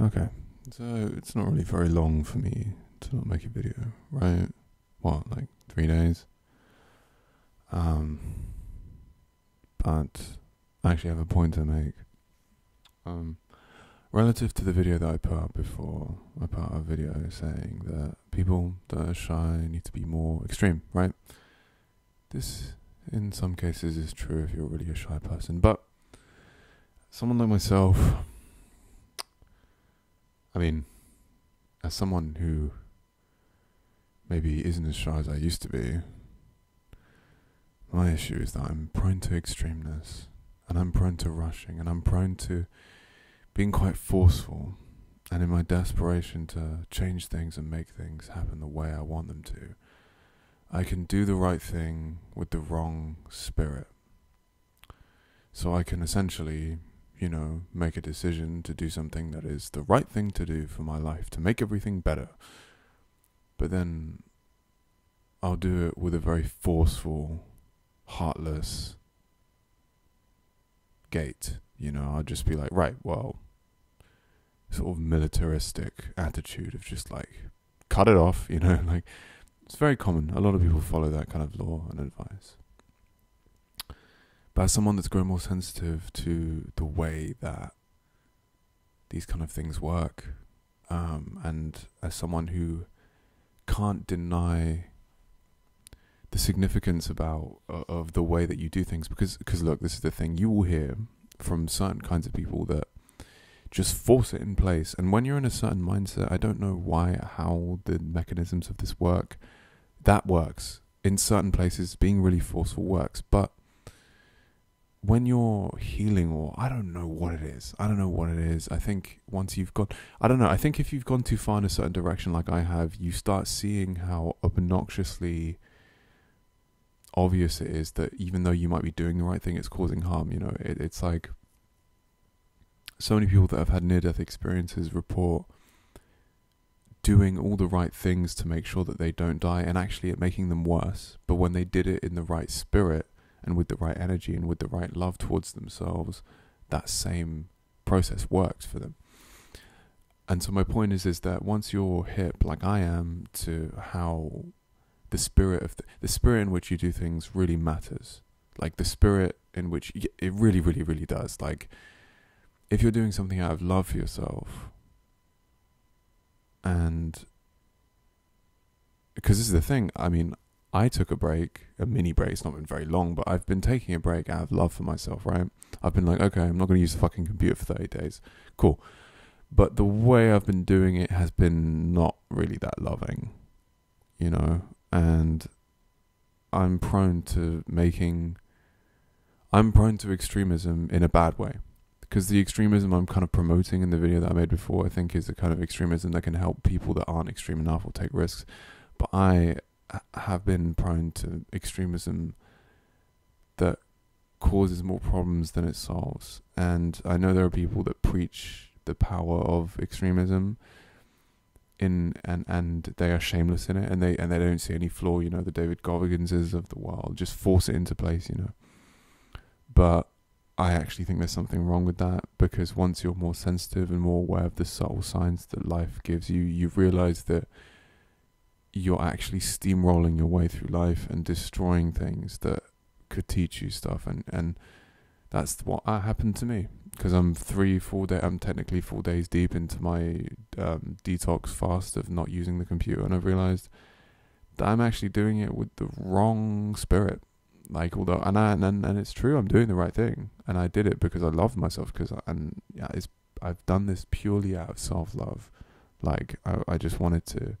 Okay. So it's not really very long for me to not make a video, right? What, like three days? Um, but I actually have a point to make. Um, relative to the video that I put up before, I put out a video saying that people that are shy need to be more extreme, right? This, in some cases, is true if you're really a shy person, but someone like myself, I mean, as someone who maybe isn't as shy as I used to be, my issue is that I'm prone to extremeness, and I'm prone to rushing, and I'm prone to being quite forceful. And in my desperation to change things and make things happen the way I want them to, I can do the right thing with the wrong spirit. So I can essentially, you know, make a decision to do something that is the right thing to do for my life, to make everything better. But then I'll do it with a very forceful, heartless gait. You know, I'll just be like, right, well, sort of militaristic attitude of just like cut it off, you know, like it's very common. A lot of people follow that kind of law and advice. But as someone that's grown more sensitive to the way that these kind of things work, um, and as someone who can't deny the significance about uh, of the way that you do things, because because look, this is the thing you will hear from certain kinds of people that just force it in place. And when you're in a certain mindset, I don't know why, how the mechanisms of this work. That works in certain places. Being really forceful works, but when you're healing, or I don't know what it is. I don't know what it is. I think once you've gone, I don't know. I think if you've gone too far in a certain direction, like I have, you start seeing how obnoxiously obvious it is that even though you might be doing the right thing, it's causing harm. You know, it, it's like so many people that have had near death experiences report doing all the right things to make sure that they don't die and actually it making them worse. But when they did it in the right spirit and with the right energy and with the right love towards themselves, that same process works for them. And so my point is is that once you're hip like I am to how the spirit of the, the spirit in which you do things really matters. Like the spirit in which it really really really does. Like if you're doing something out of love for yourself, and because this is the thing, I mean, I took a break, a mini break. It's not been very long, but I've been taking a break out of love for myself, right? I've been like, okay, I'm not going to use the fucking computer for 30 days. Cool. But the way I've been doing it has been not really that loving, you know? And I'm prone to making. I'm prone to extremism in a bad way because the extremism I'm kind of promoting in the video that I made before, I think, is a kind of extremism that can help people that aren't extreme enough or take risks. But I have been prone to extremism that causes more problems than it solves. And I know there are people that preach the power of extremism in and and they are shameless in it and they and they don't see any flaw, you know, the David Goggins of the world. Just force it into place, you know. But I actually think there's something wrong with that because once you're more sensitive and more aware of the subtle signs that life gives you, you've realized that you're actually steamrolling your way through life and destroying things that could teach you stuff. And, and that's what happened to me because I'm three, four days, I'm technically four days deep into my um, detox fast of not using the computer. And I realized that I'm actually doing it with the wrong spirit like although and I, and and it's true, I'm doing the right thing, and I did it because I love myself. Because and yeah, it's I've done this purely out of self love. Like I, I just wanted to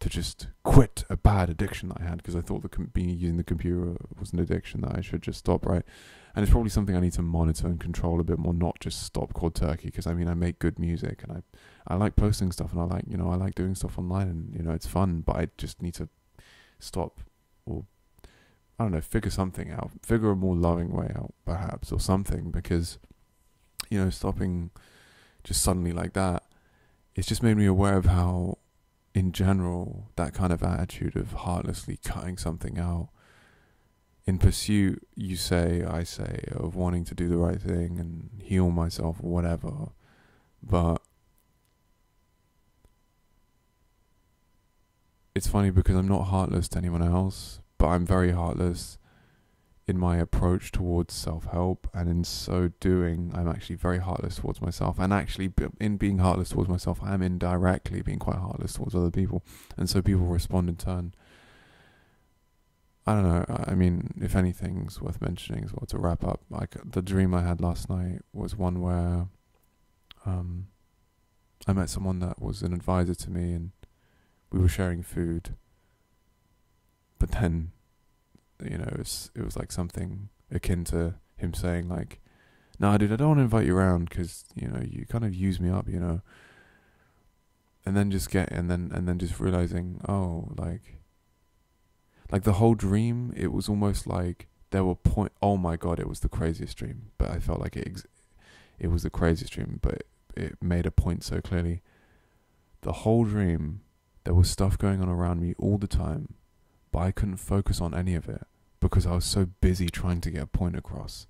to just quit a bad addiction that I had because I thought that being using the computer was an addiction that I should just stop. Right, and it's probably something I need to monitor and control a bit more, not just stop cold turkey. Because I mean, I make good music and I I like posting stuff and I like you know I like doing stuff online and you know it's fun, but I just need to stop or I don't know, figure something out, figure a more loving way out, perhaps, or something, because, you know, stopping just suddenly like that, it's just made me aware of how, in general, that kind of attitude of heartlessly cutting something out in pursuit, you say, I say, of wanting to do the right thing and heal myself or whatever. But it's funny because I'm not heartless to anyone else, but I'm very heartless in my approach towards self-help and in so doing I'm actually very heartless towards myself. And actually in being heartless towards myself I am indirectly being quite heartless towards other people. And so people respond in turn. I don't know. I mean if anything's worth mentioning as well to wrap up like the dream I had last night was one where um I met someone that was an advisor to me and we were sharing food. But then you know, it was, it was like something akin to him saying like, "No, dude, I don't want to invite you around because you know you kind of use me up, you know." And then just get and then and then just realizing, oh, like, like the whole dream, it was almost like there were point. Oh my god, it was the craziest dream. But I felt like it, ex- it was the craziest dream. But it, it made a point so clearly. The whole dream, there was stuff going on around me all the time but I couldn't focus on any of it because I was so busy trying to get a point across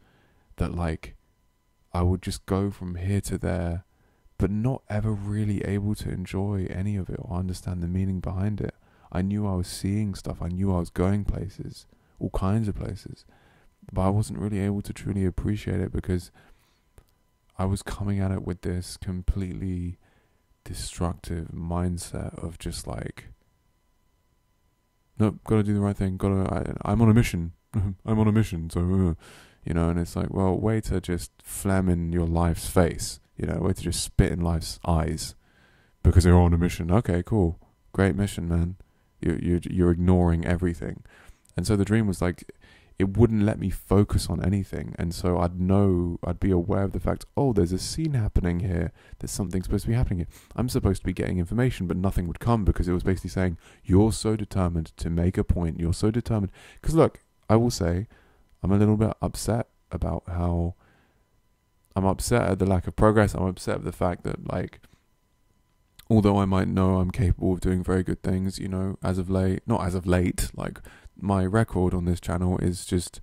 that like I would just go from here to there but not ever really able to enjoy any of it or understand the meaning behind it. I knew I was seeing stuff, I knew I was going places, all kinds of places, but I wasn't really able to truly appreciate it because I was coming at it with this completely destructive mindset of just like nope, gotta do the right thing. Gotta, I, am on a mission. I'm on a mission. So, you know, and it's like, well, way to just phlegm in your life's face. You know, way to just spit in life's eyes because they're on a mission. Okay, cool, great mission, man. You you you're ignoring everything, and so the dream was like it wouldn't let me focus on anything. And so I'd know, I'd be aware of the fact, oh, there's a scene happening here. There's something supposed to be happening here. I'm supposed to be getting information, but nothing would come because it was basically saying, you're so determined to make a point. You're so determined. Because look, I will say, I'm a little bit upset about how. I'm upset at the lack of progress. I'm upset at the fact that, like, although I might know I'm capable of doing very good things, you know, as of late, not as of late, like my record on this channel is just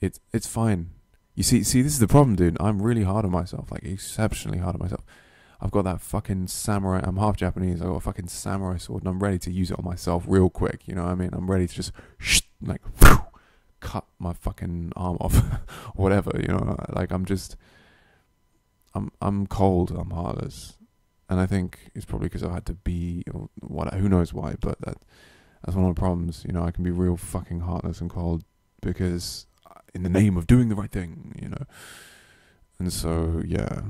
it's it's fine. You see, see, this is the problem, dude. I'm really hard on myself, like exceptionally hard on myself. I've got that fucking samurai. I'm half Japanese. I've got a fucking samurai sword, and I'm ready to use it on myself real quick. You know what I mean? I'm ready to just like whew, cut my fucking arm off, whatever. You know, like I'm just, I'm I'm cold. I'm heartless, and I think it's probably because I had to be, or what? Who knows why? But that that's one of the problems. You know, I can be real fucking heartless and cold because in the name of doing the right thing, you know. And so, yeah,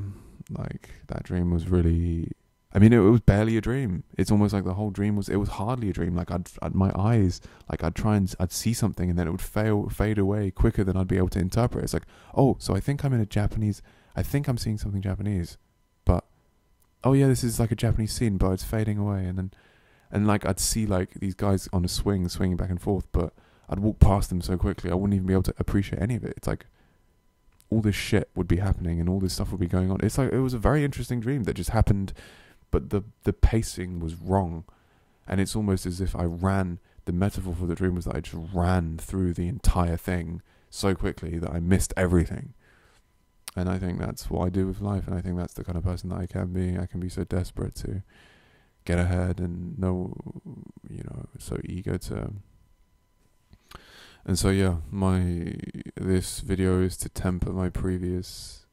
like that dream was really. I mean, it, it was barely a dream. It's almost like the whole dream was. It was hardly a dream. Like I'd, I'd my eyes, like I'd try and I'd see something, and then it would fail, fade away quicker than I'd be able to interpret. It's like, oh, so I think I'm in a Japanese. I think I'm seeing something Japanese, but oh yeah, this is like a Japanese scene, but it's fading away, and then and like I'd see like these guys on a swing swinging back and forth, but I'd walk past them so quickly I wouldn't even be able to appreciate any of it. It's like all this shit would be happening and all this stuff would be going on. It's like it was a very interesting dream that just happened, but the the pacing was wrong, and it's almost as if I ran. The metaphor for the dream was that I just ran through the entire thing so quickly that I missed everything. And I think that's what I do with life, and I think that's the kind of person that I can be. I can be so desperate to get ahead and no, you know, so eager to. And so yeah, my this video is to temper my previous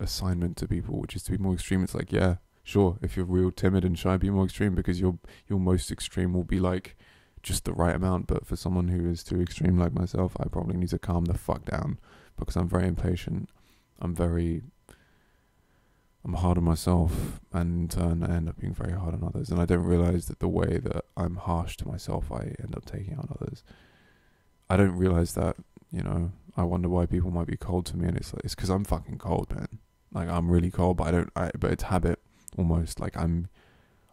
assignment to people, which is to be more extreme. It's like yeah, sure, if you're real timid and shy, be more extreme because your your most extreme will be like just the right amount. But for someone who is too extreme like myself, I probably need to calm the fuck down because I'm very impatient. I'm very I'm hard on myself, and uh, in turn, I end up being very hard on others. And I don't realize that the way that I'm harsh to myself, I end up taking on others. I don't realize that, you know. I wonder why people might be cold to me, and it's like it's because I'm fucking cold, man. Like I'm really cold, but I don't. I but it's habit almost. Like I'm,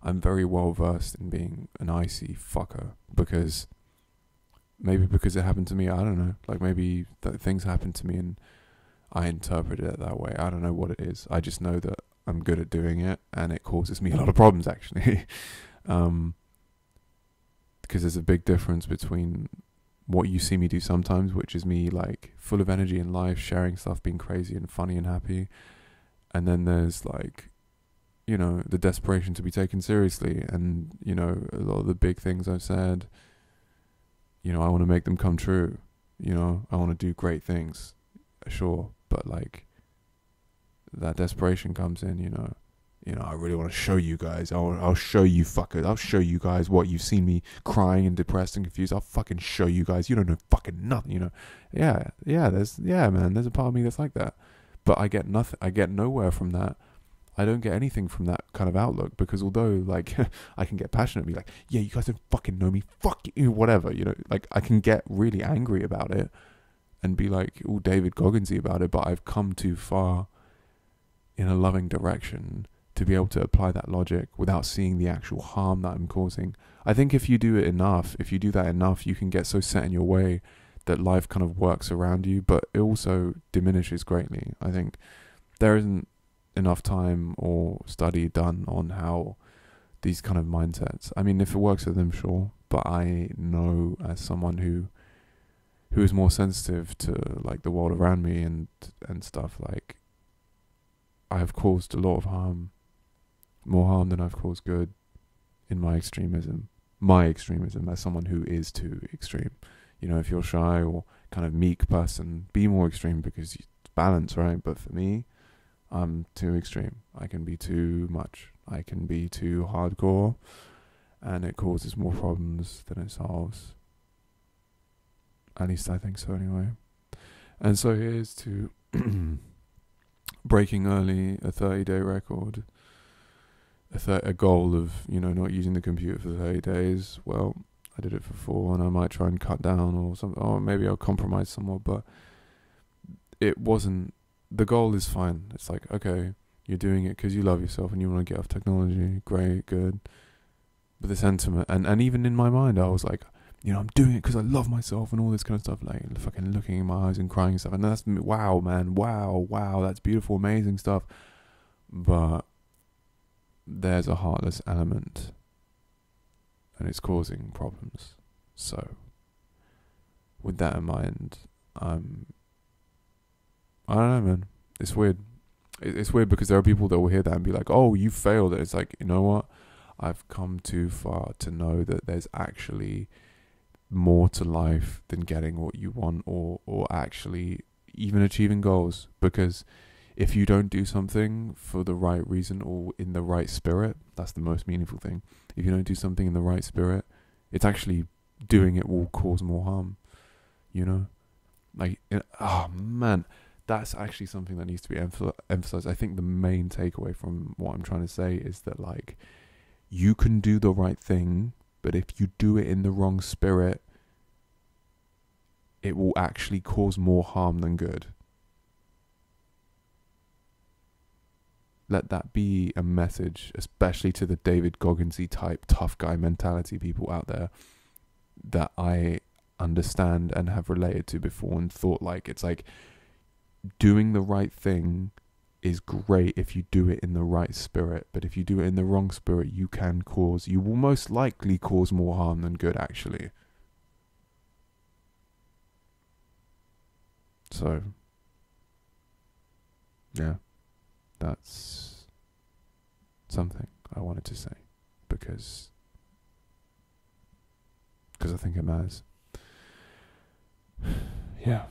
I'm very well versed in being an icy fucker because maybe because it happened to me. I don't know. Like maybe things happened to me and I interpreted it that way. I don't know what it is. I just know that I'm good at doing it, and it causes me a lot of problems actually. um, because there's a big difference between what you see me do sometimes, which is me like full of energy in life, sharing stuff, being crazy and funny and happy, and then there's like, you know the desperation to be taken seriously, and you know a lot of the big things I've said. You know, I want to make them come true. You know, I want to do great things, sure, but like that desperation comes in. You know, you know, I really want to show you guys. I'll, I'll show you fuckers. I'll show you guys what you've seen me crying and depressed and confused. I'll fucking show you guys. You don't know fucking nothing. You know, yeah, yeah. There's yeah, man. There's a part of me that's like that, but I get nothing. I get nowhere from that. I don't get anything from that kind of outlook because although like I can get passionate, be like, yeah, you guys don't fucking know me, fuck you, whatever. You know, like I can get really angry about it and be like all David Gogginsy about it, but I've come too far in a loving direction to be able to apply that logic without seeing the actual harm that I'm causing. I think if you do it enough, if you do that enough, you can get so set in your way that life kind of works around you, but it also diminishes greatly. I think there isn't enough time or study done on how these kind of mindsets. I mean, if it works for them, sure, but I know as someone who who is more sensitive to like the world around me and and stuff like I have caused a lot of harm more harm than I've caused good in my extremism. My extremism as someone who is too extreme. You know, if you're shy or kind of meek person, be more extreme because it's balance, right? But for me, I'm too extreme. I can be too much. I can be too hardcore, and it causes more problems than it solves. At least I think so, anyway. And so here's to breaking early a 30 day record a, th- a goal of you know not using the computer for 30 days. Well i did it for four and i might try and cut down or something or maybe i'll compromise somewhat but it wasn't the goal is fine. It's like okay you're doing it because you love yourself and you want to get off technology. Great good. But the sentiment and, and even in my mind i was like you know i'm doing it because i love myself and all this kind of stuff like fucking looking in my eyes and crying and stuff and that's wow man wow wow that's beautiful amazing stuff but there's a heartless element and it's causing problems. So, with that in mind, I'm. I don't know, man. It's weird. It's weird because there are people that will hear that and be like, "Oh, you failed." It's like, you know what? I've come too far to know that there's actually more to life than getting what you want, or or actually even achieving goals. Because if you don't do something for the right reason or in the right spirit, that's the most meaningful thing. If you don't do something in the right spirit, it's actually doing it will cause more harm. You know, like eh, oh man, that's actually something that needs to be emphasized. I think the main takeaway from what I'm trying to say is that like you can do the right thing, but if you do it in the wrong spirit, it will actually cause more harm than good. let that be a message, especially to the David Gogginsy type tough guy mentality people out there that I understand and have related to before and thought like it's like doing the right thing is great if you do it in the right spirit, but if you do it in the wrong spirit, you can cause, you will most likely cause more harm than good, actually. So, yeah that's something I wanted to say because because I think it matters. yeah.